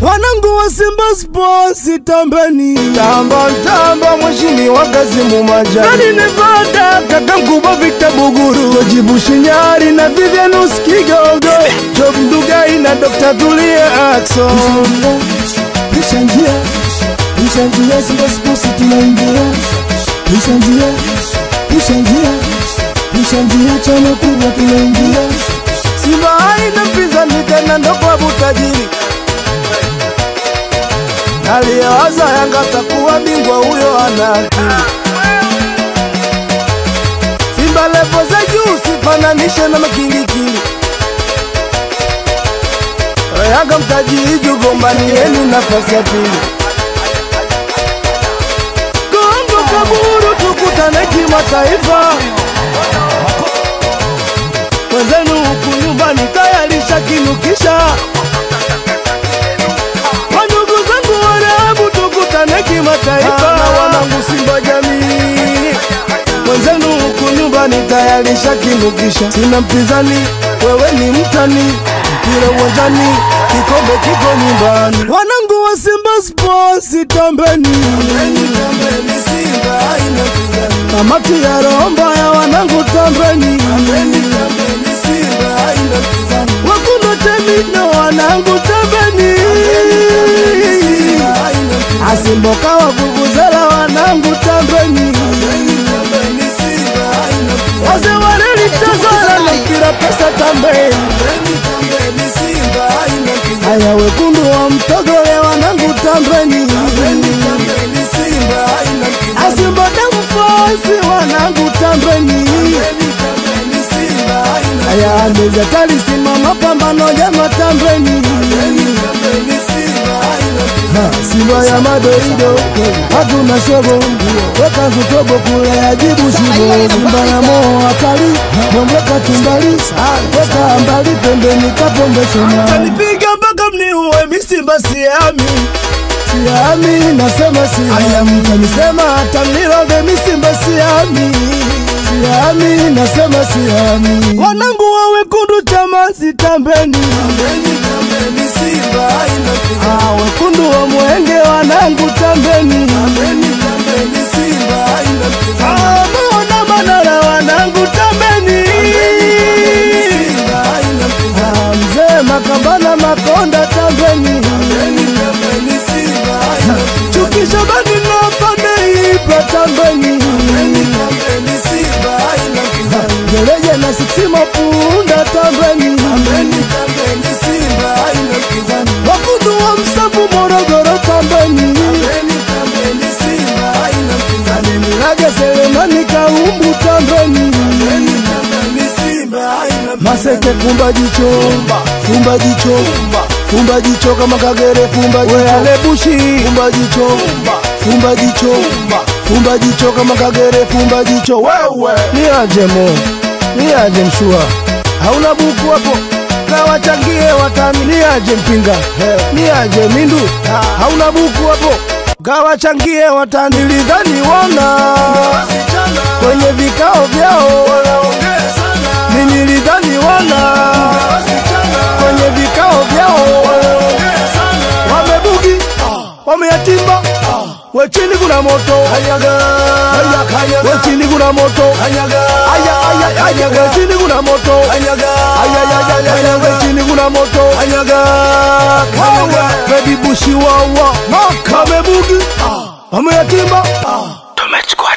wanangu wa Simba Sports tambani, Tamba tamba mheshimiwa Kazimu Majani. Nani Nevada, kaka mkubwa Victor Buguru. Wajibu Shinyari na Vivianus Kigogo, Job Ndugai na Dr. Tulia Ackson pisha njia, pisha njia, Simba Sports tunaingia, pisha njia, pisha njia, pisha njia, chama kubwa tunaingia. Simba haina mpinzani tena, ndo klabu tajiri. Aliyewaza Yanga takuwa bingwa, huyo ana. Simba levo za juu, sifananishe na makilikili. Yanga mtajiju, gombanieni nafasi ya pili. Kongo kaburu, tukutane kimataifa. Kimataifa. Wanangu Simba jamii, mwenzenu huku nyumbani tayarisha kinukisha. Sina mpinzani, wewe ni mtani, mpira uwanjani, kikombe kiko nyumbani. Wanangu wa Simba Sports tambeni, kamati ya roho mbaya, wanangu tambeni, wakundo wavuvuzela, wanangu tambeni, wazee wareli tazara na mpira pesa tambeni, haya wekundu wa mtogole, wanangu tambeni, asimbo damu fosi, wanangu tambeni, haya ameza talisimama pambano jama tambeni, Simba ya madoido hatuna shogo, weka zutobo kule ajibu shibo. Simba ya moo akali mwemweka tumbali, weka ambali pembeni kapombe shona. Tanipiga mpaka mniuwe, mi Simba siami. Siami nasema siami, Aya, mtanisema hata mniroge, mi Simba siami. Siami nasema siami, wanangu wawekundu wekundu chama tambeni Ah, wanangu tambeni, Ah, Mona Manara wanangu tambeni, Ah, mzee Makambana Makonda tambeni, Chukisha bani na Fadeipa tambeni, Gereje na Sixima Punda tambeni, wakundu wa Msambu Maseke fumba jicho, fumba jicho, fumba jicho kama Kagere, fumba jicho, Wewe alebushi fumba jicho, fumba jicho, fumba jicho kama Kagere, fumba jicho, wewe. Ni aje mo, ni aje mshua, hauna buku hapo? Kawachangie watani, ni aje mpinga, ni aje mindu, hauna buku hapo? Kawachangie watani, Lidhani wana. Kwenye vikao vyao, ni wechini kuna moto. Wechini kuna moto. Wechini kuna moto. Wechini kuna moto. Bebi bushi wawa kamebugi ameyatimba tumechukua